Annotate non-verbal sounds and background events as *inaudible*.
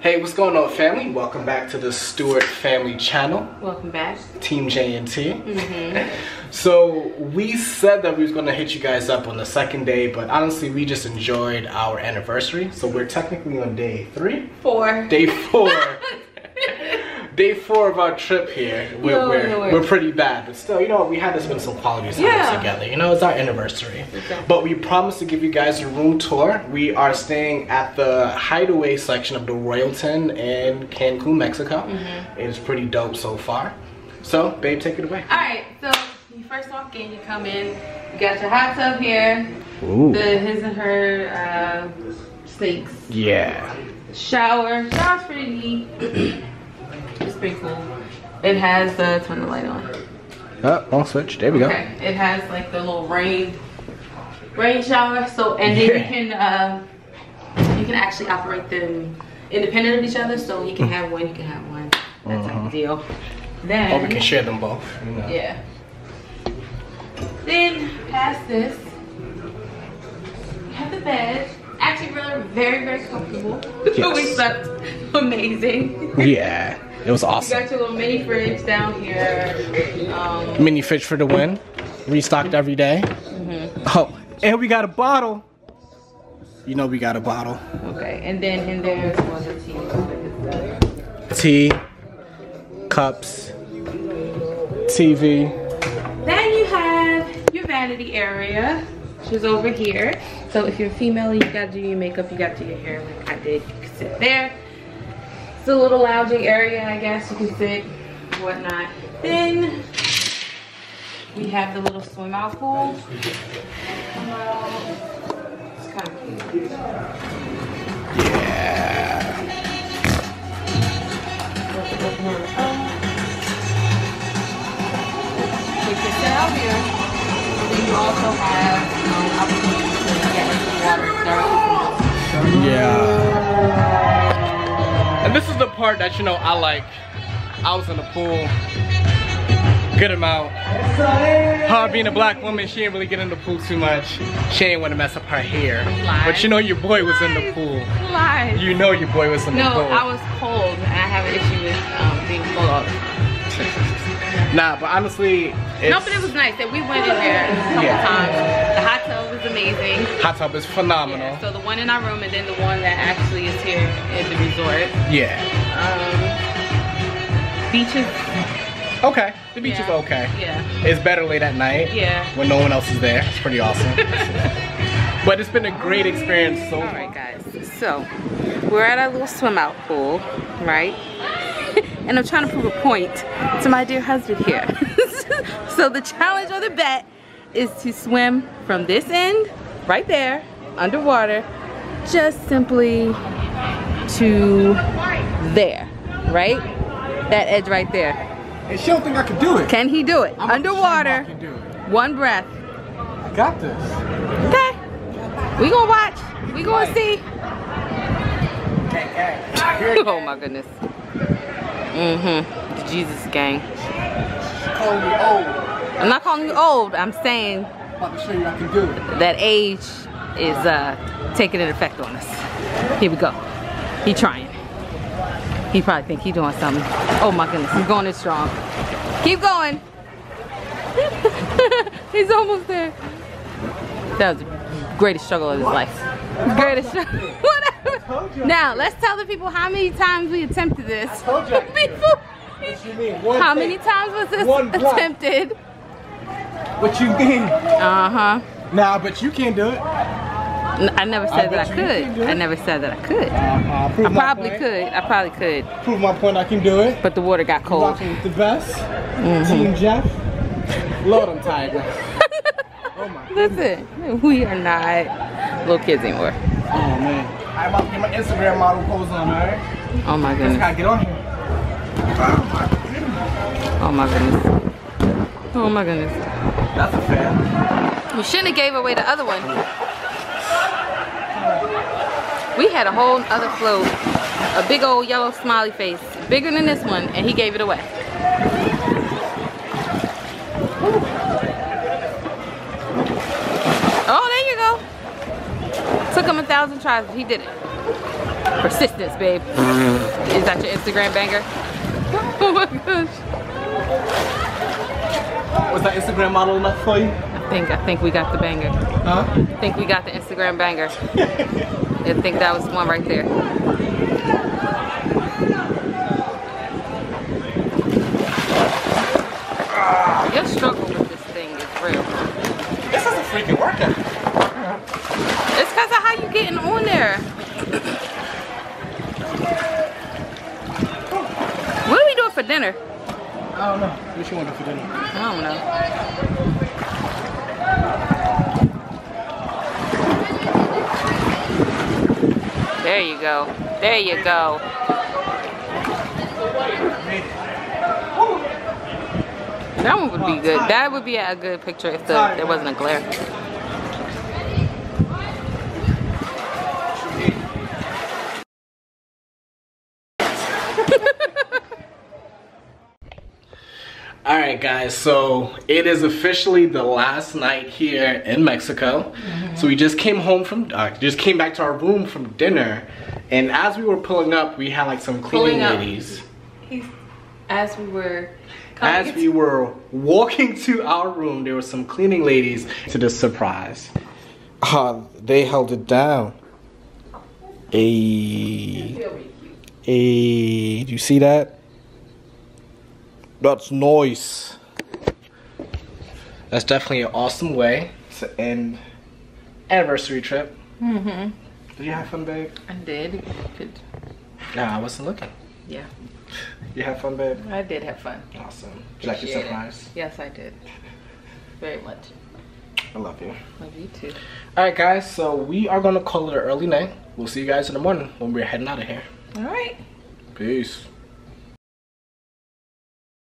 Hey, what's going on, family? Welcome back to the Stewart Family Channel. Welcome back. Team J and T. Mm-hmm. *laughs* So we said that we was gonna hit you guys up on the second day, but honestly, we just enjoyed our anniversary. So we're technically on day three, Four. day four. *laughs* day four of our trip here. We're, No, we're, no, we're pretty bad, but still, you know, we had to spend some quality time Yeah. together. You know, it's our anniversary. Exactly. But we promised to give you guys a room tour. We are staying at the hideaway section of the Royalton in Cancun, Mexico. Mm-hmm. It's pretty dope so far. So, babe, take it away. All right. So you first walk in, you come in. You got your hot tub here. Ooh. The his and her uh, snakes. Yeah. Shower. Shower's pretty neat. It's pretty cool. It has the turn the light on. Oh, wrong switch. There we go. Okay. It has like the little rain rain shower. So and then you can uh, you can actually operate them independent of each other. So you can have one, you can have one. That type of deal. Then Or we can share them both. You know. Yeah. Then past this, you have the bed. Actually, really very, very comfortable. The Yes. *laughs* we slept amazing. Yeah. It was You awesome. got your little mini fridge down here. Um, Mini fridge for the win. Restocked every day. Mm-hmm. Oh, and we got a bottle. You know we got a bottle. okay, and then in there was a tea. Tea, cups, TV. Then you have your vanity area, which is over here. So if you're female you gotta do your makeup, you gotta do your hair like I did, you can sit there. It's a little lounging area, I guess. You can sit, whatnot. Then we have the little swim out pool. It's kind of cute. Yeah. Out here. Then you also have um, part that you know I like. I was in the pool. Good amount. Her being a black woman, she didn't really get in the pool too much. She ain't want to mess up her hair. Lies. But you know your boy was in the pool. Lies. You know your boy was in the pool. No. I was cold and I have an issue with um, being cold. Nah, but honestly, it's, No, but it was nice that we went in there a couple Yeah. times. The hot tub was amazing. hot tub is phenomenal. So the one in our room and then the one that actually is here at the resort. Yeah. Um, beaches. Okay. The beach yeah. is okay. Yeah. It's better late at night. Yeah. When no one else is there. It's pretty awesome. *laughs* but it's been a great experience so All far. right, guys. So we're at our little swim out pool, right? *laughs* and I'm trying to prove a point to my dear husband here. *laughs* so the challenge or the bet is to swim from this end, right there, underwater, just simply to there, right? That edge right there. And she don't think I can do it. Can he do it? I'm Underwater, sure do it. one breath. I got this. Okay. We gonna watch. We gonna see. *laughs* oh my goodness. Mm-hmm. The Jesus gang. Calling me old. I'm not calling you old. I'm saying About to show you I can do it. that age is uh, taking an effect on us. Here we go. He trying. He probably think he doing something. Oh my goodness, he's going in strong. Keep going. *laughs* he's almost there. That was the greatest struggle of his life. Greatest struggle. *laughs* Whatever. Now, let's tell the people how many times we attempted this. told you I could do it. Before- What you mean? One How many times was this attempted? What you mean? Uh-huh. Nah, but you can't do it. I never said bet that I you you can do could. I never said that I could. Uh, prove I probably point. could. I probably could. Prove my point. I can do it. But the water got cold. Rocking with the best. Mm-hmm. Team Jeff. Lord, I'm tired. *laughs* oh my. Listen, we are not little kids anymore. Oh man. I'm about to get my Instagram model pose on, alright? Oh my Just goodness. gotta get on here. Oh my goodness. Oh my goodness. That's a. You shouldn't have gave away the other one. We had a whole other float, a big old yellow smiley face, bigger than this one, and he gave it away. Oh, there you go. Took him a thousand tries, but he did it. Persistence, babe. Mm. Is that your Instagram banger? *laughs* Oh my gosh. Was that Instagram model enough for you? I think I think we got the banger. Huh? I think we got the Instagram banger. I think that was one right there. Your struggle with this thing is real. This is a freaking workout. It's because of how you getting on there. What are we doing for dinner? I don't know. What you want to do for dinner? I don't know. There you go. There you go. That one would be good. That would be a good picture if the, there wasn't a glare. All right, guys. So it is officially the last night here in Mexico. So we just came home from, uh, just came back to our room from dinner, and as we were pulling up, we had like some cleaning Pulling ladies. As we were As we were walking to our room, there were some cleaning ladies to the surprise. Uh, they held it down. A, a, do you see that? That's noise. That's definitely an awesome way to end anniversary trip. Mm-hmm. Did you have fun, babe? I did. Good. Nah, I wasn't looking. Yeah, You had fun, babe? I did have fun. Awesome. Did you like your Appreciate it. surprise? Yes, I did. Very much. I love you. Love you too. All right, guys. So we are gonna call it an early night. We'll see you guys in the morning when we're heading out of here. All right. Peace.